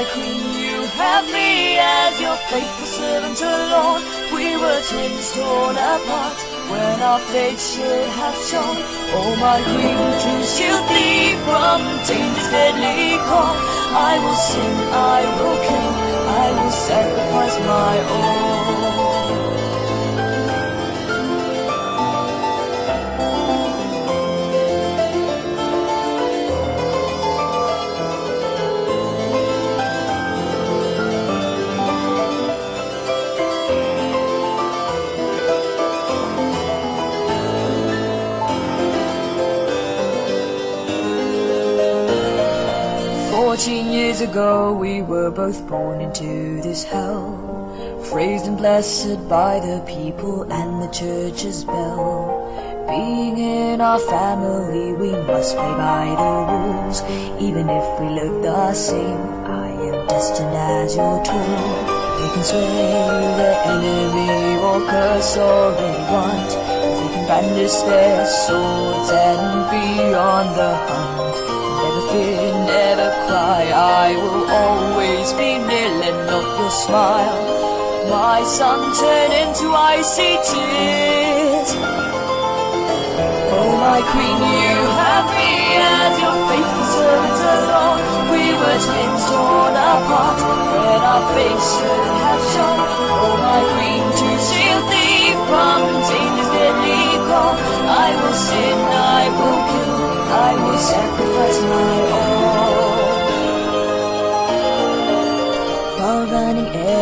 my queen, you have me as your faithful servant alone. We were twins torn apart when our fates should have shown. Oh, my queen, to shield thee from danger's deadly call. I will sing, I will kill, I will sacrifice my all. Fourteen years ago we were both born into this hell Praised and blessed by the people and the church's bell. Being in our family we must play by the rules. Even if we look the same I am destined as your tool They can swear the enemy or curse all they want. They can brandish their swords and be on the hunt. Never fear, cry, I will always be near, let not your smile, my sun turn into icy tears. Oh, my queen, you have me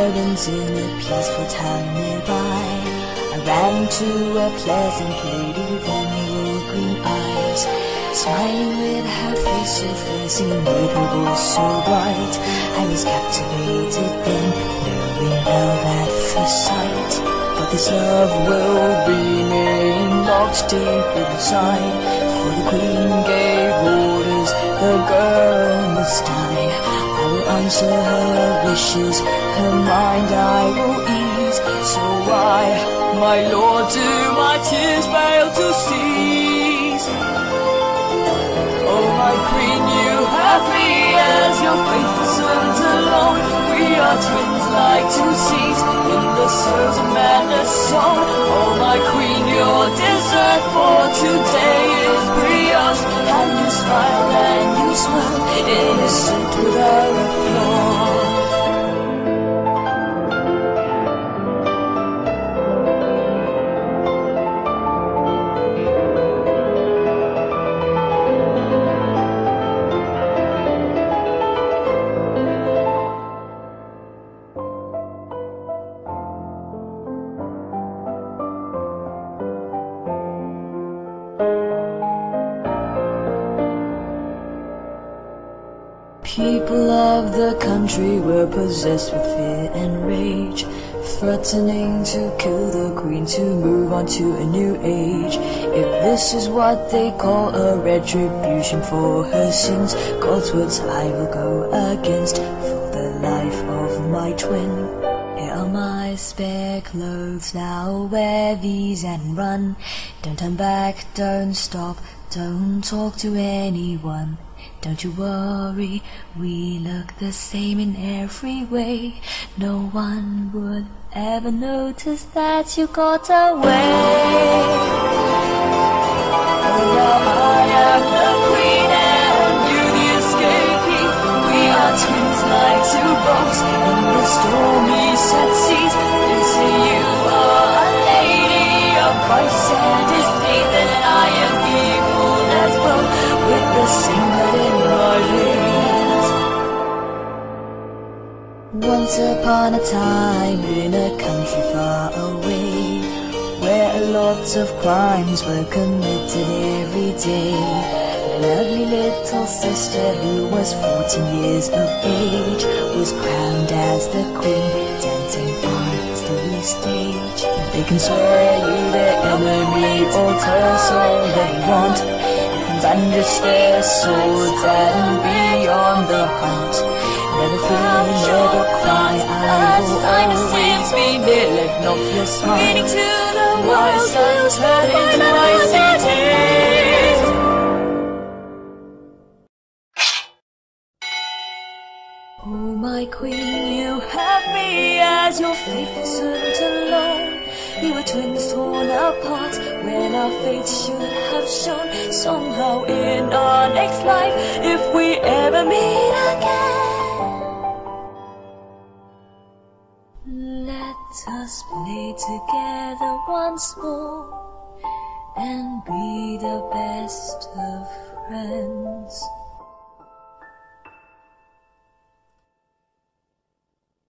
running in a peaceful town nearby, I ran to a pleasant lady with emerald green eyes, smiling with her face facing with her voice so bright. I was captivated then, knowing love at first sight. But this love will remain locked deep inside. For the queen gave orders, the girl must die. Answer her wishes, her mind I will ease. So why, my lord, do my tears fail to cease? Oh, my queen, you me as your faithful servant alone. We are twins like two seas in the souls of madness sown. Oh, my queen, your dessert for today is brioche. People of the country were possessed with fear and rage, threatening to kill the queen to move on to a new age. If this is what they call a retribution for her sins, God's words I will go against for the life of my twin. Here are my spare clothes, now wear these and run. Don't turn back, don't stop, don't talk to anyone. Don't you worry, we look the same in every way. No one would ever notice that you got away. And you the escapee. We are twins like two boats in the stormy seas. They say you are a lady of vice and disdain, I am evil as well, Once upon a time in a country far away Where lots of crimes were committed every day A lovely little sister who was 14 years of age Was crowned as the queen, dancing on the stage. They can swear you their enemy or curse all they want And their swords and be on the hunt Never fear, never cry, I will always be there, let not your smile. Waiting to the My world son will turn into icy tears. Oh, my queen, you have me as your faithful servant alone. We were twins torn apart when our fates should have shown. Somehow in our next life, if we ever meet again, let us play together once more and be the best of friends.